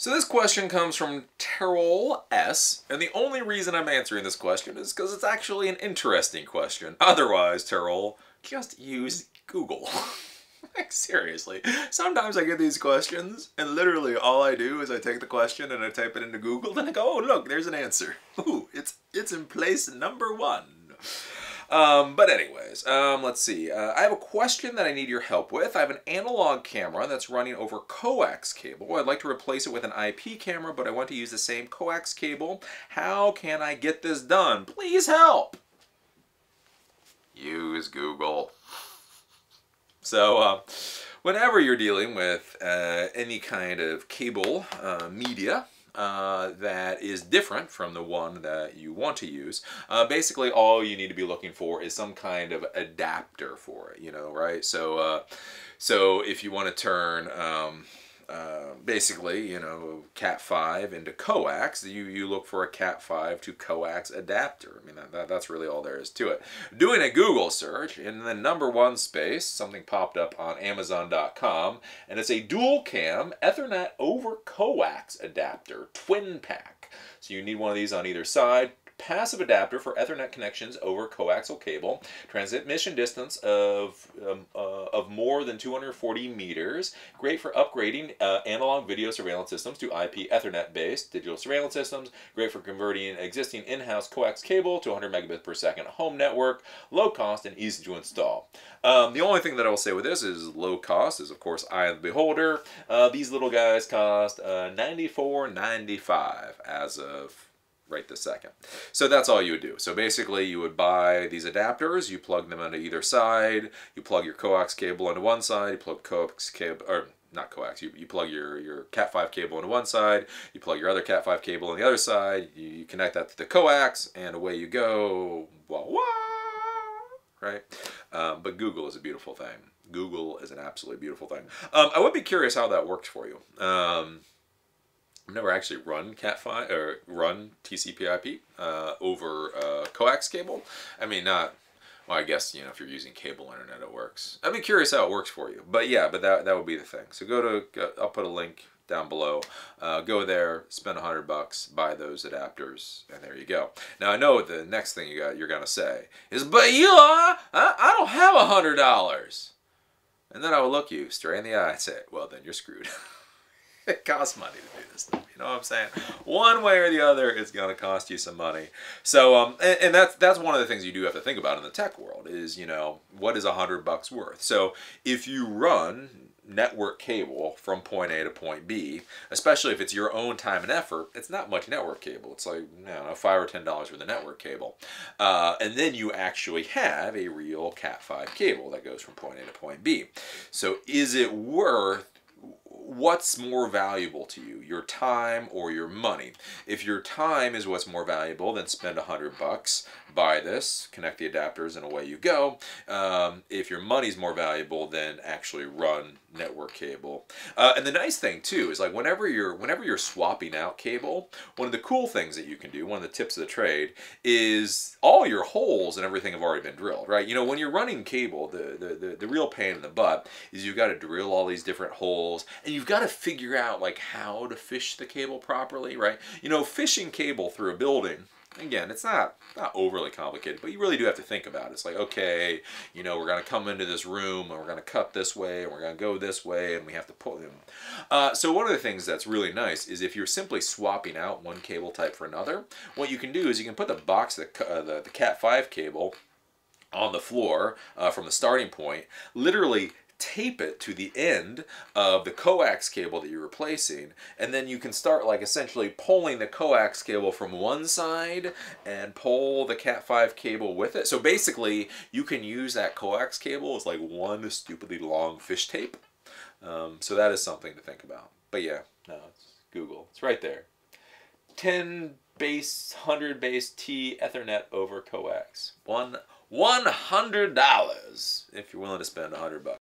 So this question comes from Terrell S. And the only reason I'm answering this question is because it's actually an interesting question. Otherwise, Terrell, just use Google. like seriously. Sometimes I get these questions and literally all I do is I take the question and I type it into Google and I go, oh look, there's an answer. Ooh, it's it's in place number one. Um, but anyways, um, let's see. Uh, I have a question that I need your help with. I have an analog camera that's running over coax cable. I'd like to replace it with an IP camera, but I want to use the same coax cable. How can I get this done? Please help! Use Google. So, uh, whenever you're dealing with uh, any kind of cable uh, media, uh, that is different from the one that you want to use. Uh, basically, all you need to be looking for is some kind of adapter for it, you know, right? So, uh, so if you want to turn um, uh, basically, you know, Cat5 into coax, you, you look for a Cat5 to coax adapter. I mean, that, that, that's really all there is to it. Doing a Google search, in the number one space, something popped up on Amazon.com, and it's a Dualcomm Ethernet over coax adapter, twin pack. So you need one of these on either side, passive adapter for Ethernet connections over coaxial cable, transmission distance of, um, uh, of more than 240 meters, great for upgrading uh, analog video surveillance systems to IP Ethernet-based digital surveillance systems, great for converting existing in-house coax cable to 100 megabits per second home network, low cost and easy to install. Um, the only thing that I will say with this is low cost is of course eye of the beholder. Uh, these little guys cost uh, 94.95 as of right this second. So that's all you would do. So basically you would buy these adapters, you plug them onto either side, you plug your coax cable onto one side, you plug coax cable, or not coax, you, you plug your, your Cat5 cable onto one side, you plug your other Cat5 cable on the other side, you, you connect that to the coax, and away you go, wah wah, right? Um, but Google is a beautiful thing. Google is an absolutely beautiful thing. Um, I would be curious how that works for you. Um, I've never actually run Cat5 or run TCP/IP uh, over uh, coax cable. I mean, not. Well, I guess you know if you're using cable internet, it works. I'd be curious how it works for you. But yeah, but that that would be the thing. So go to. I'll put a link down below. Uh, go there, spend a hundred bucks, buy those adapters, and there you go. Now I know the next thing you got you're gonna say is, but you, I, I don't have a hundred dollars. And then I will look you straight in the eye and say, well then you're screwed. it costs money to do this stuff. You know what I'm saying? One way or the other, it's going to cost you some money. So, um, and, and, that's that's one of the things you do have to think about in the tech world is you know what is a hundred bucks worth. So if you run network cable from point A to point B, especially if it's your own time and effort, it's not much network cable. It's like, I don't know, five or ten dollars for the network cable. Uh, and then you actually have a real Cat5 cable that goes from point A to point B. So is it worth what's more valuable to you, your time or your money? If your time is what's more valuable, then spend a hundred bucks, buy this, connect the adapters, and away you go. Um, if your money's more valuable, then actually run network cable. Uh, and the nice thing too is like whenever you're whenever you're swapping out cable, one of the cool things that you can do, one of the tips of the trade, is all your holes and everything have already been drilled, right? You know, when you're running cable, the the, the, the real pain in the butt is you've got to drill all these different holes and you've got to figure out like how to fish the cable properly, right? You know, fishing cable through a building again, it's not not overly complicated, but you really do have to think about it. It's like, okay, you know, we're going to come into this room and we're going to cut this way and we're going to go this way and we have to pull them. Uh, so one of the things that's really nice is if you're simply swapping out one cable type for another, what you can do is you can put the box, the, uh, the, the Cat5 cable on the floor uh, from the starting point, literally tape it to the end of the coax cable that you're replacing and then you can start like essentially pulling the coax cable from one side and pull the cat5 cable with it. So basically you can use that coax cable as like one stupidly long fish tape. Um, so that is something to think about. But yeah no it's google. It's right there. 10 base 100 base t ethernet over coax. One $100 if you're willing to spend 100 bucks